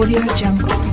Audio Jungle.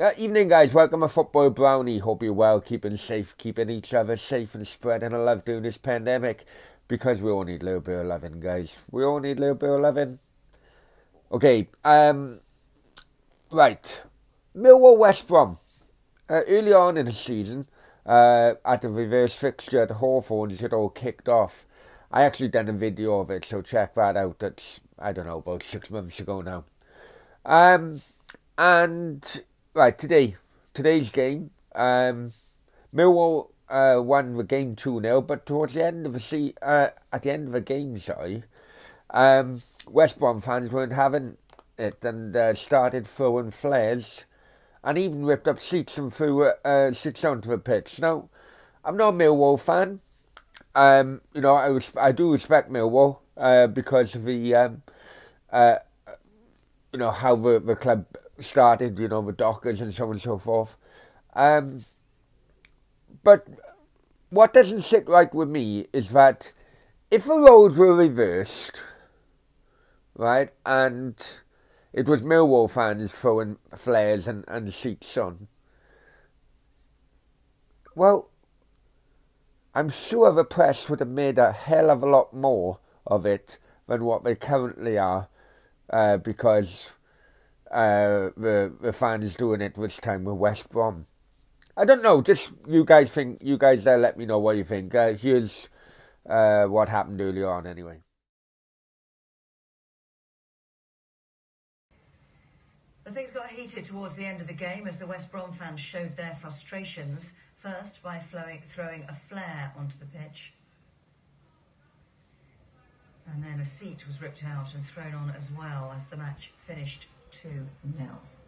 Uh, evening, guys. Welcome to Football Brownie. Hope you're well, keeping safe, keeping each other safe, and spreading a love during this pandemic. Because we all need a little bit of loving, guys. We all need a little bit of loving. Okay, um, right. Millwall West Brom. Uh, early on in the season, uh, at the reverse fixture at Hawthorns, it all kicked off. I actually done a video of it, so check that out. That's, I don't know, about six months ago now. Um, and right today, today's game, um, Millwall uh, won the game two 0 but towards the end of the se- uh, at the end of the game, sorry, um, West Brom fans weren't having it and uh, started throwing flares, and even ripped up seats and threw uh, seats onto the pitch. Now, I'm not a Millwall fan. Um, you know, I res- I do respect Millwall uh, because of the um, uh, you know how the, the club started, you know, the Dockers and so on and so forth. Um, but what doesn't sit right with me is that if the roles were reversed, right, and it was Millwall fans throwing flares and, and seats on, well, I'm sure the press would have made a hell of a lot more of it than what they currently are, uh, because uh, the the fans doing it this time with West Brom. I don't know. Just you guys think. You guys uh, let me know what you think. Uh, here's uh, what happened earlier on. Anyway. But things got heated towards the end of the game as the West Brom fans showed their frustrations, first by flowing, throwing a flare onto the pitch. And then a seat was ripped out and thrown on as well as the match finished 2 0.